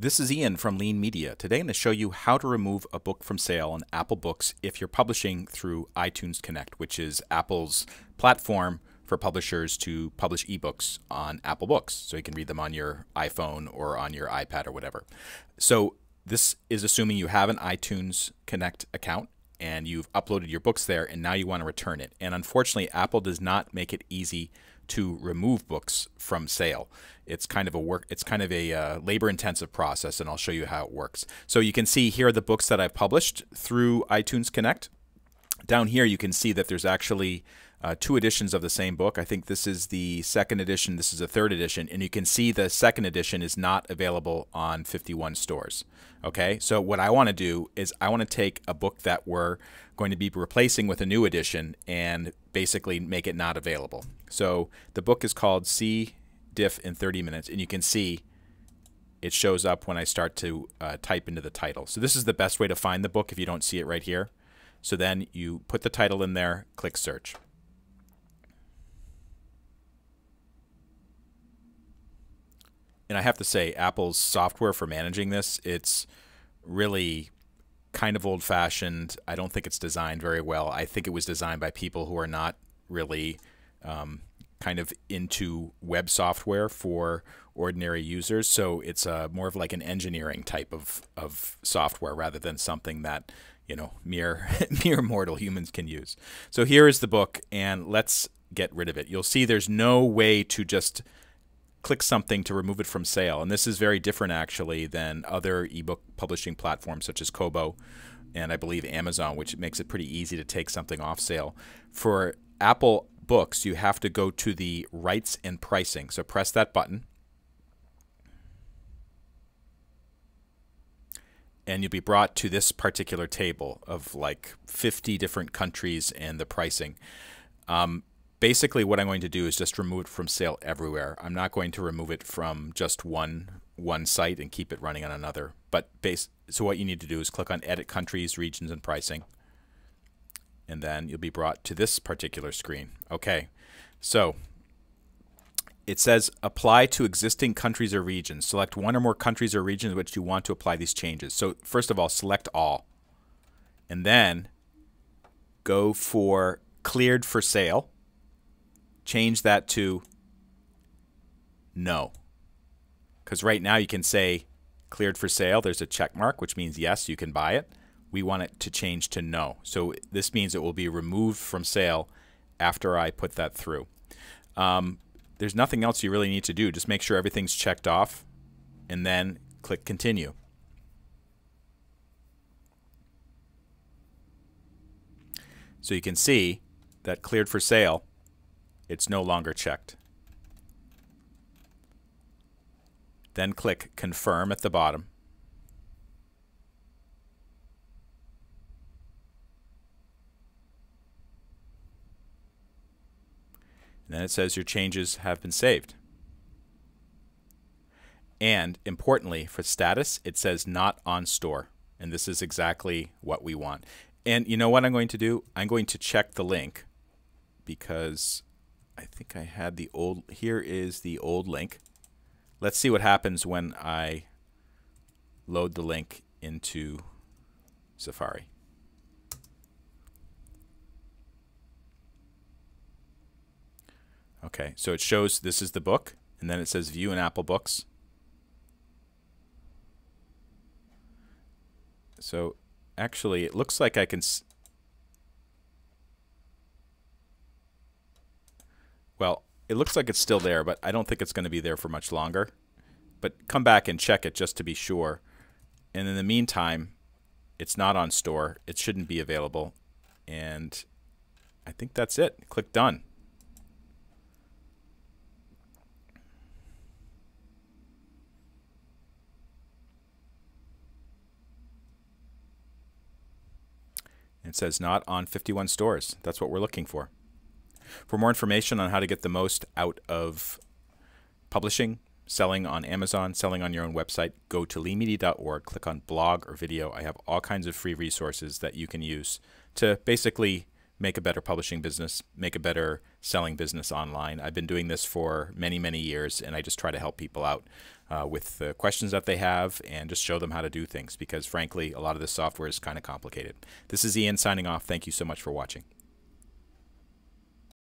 This is Ian from Lean Media. Today I'm going to show you how to remove a book from sale on Apple Books if you're publishing through iTunes Connect, which is Apple's platform for publishers to publish ebooks on Apple Books. So you can read them on your iPhone or on your iPad or whatever. So this is assuming you have an iTunes Connect account and you've uploaded your books there and now you want to return it. And unfortunately, Apple does not make it easy to remove books from sale. It's kind of a work it's kind of a uh, labor intensive process and I'll show you how it works. So you can see here are the books that I've published through iTunes Connect. Down here you can see that there's actually uh, two editions of the same book. I think this is the second edition, this is the third edition, and you can see the second edition is not available on 51 stores. Okay, so what I want to do is I want to take a book that we're going to be replacing with a new edition and basically make it not available. So the book is called See Diff in 30 Minutes, and you can see it shows up when I start to uh, type into the title. So this is the best way to find the book if you don't see it right here. So then you put the title in there, click search. And I have to say, Apple's software for managing this, it's really kind of old fashioned. I don't think it's designed very well. I think it was designed by people who are not really um, kind of into web software for ordinary users. So it's uh, more of like an engineering type of, of software rather than something that you know mere mere mortal humans can use. So here is the book, and let's get rid of it. You'll see there's no way to just click something to remove it from sale. And this is very different actually than other ebook publishing platforms such as Kobo and I believe Amazon, which makes it pretty easy to take something off sale. For Apple Books, you have to go to the rights and pricing. So press that button. And you'll be brought to this particular table of like 50 different countries and the pricing. Um, basically what I'm going to do is just remove it from sale everywhere. I'm not going to remove it from just one one site and keep it running on another. But base so what you need to do is click on edit countries, regions and pricing. And then you'll be brought to this particular screen. Okay. So it says apply to existing countries or regions. Select one or more countries or regions which you want to apply these changes. So first of all, select all. And then go for cleared for sale change that to no. Because right now you can say cleared for sale, there's a check mark, which means yes, you can buy it. We want it to change to no. So this means it will be removed from sale after I put that through. Um, there's nothing else you really need to do. Just make sure everything's checked off and then click continue. So you can see that cleared for sale it's no longer checked. Then click Confirm at the bottom. And then it says your changes have been saved. And importantly, for status, it says not on store. And this is exactly what we want. And you know what I'm going to do? I'm going to check the link because I think I had the old, here is the old link. Let's see what happens when I load the link into Safari. Okay, so it shows this is the book, and then it says View in Apple Books. So actually, it looks like I can Well, it looks like it's still there, but I don't think it's going to be there for much longer. But come back and check it just to be sure. And in the meantime, it's not on store. It shouldn't be available. And I think that's it. Click Done. It says not on 51 stores. That's what we're looking for. For more information on how to get the most out of publishing, selling on Amazon, selling on your own website, go to leanmedia.org, click on blog or video. I have all kinds of free resources that you can use to basically make a better publishing business, make a better selling business online. I've been doing this for many, many years, and I just try to help people out uh, with the questions that they have and just show them how to do things because, frankly, a lot of this software is kind of complicated. This is Ian signing off. Thank you so much for watching.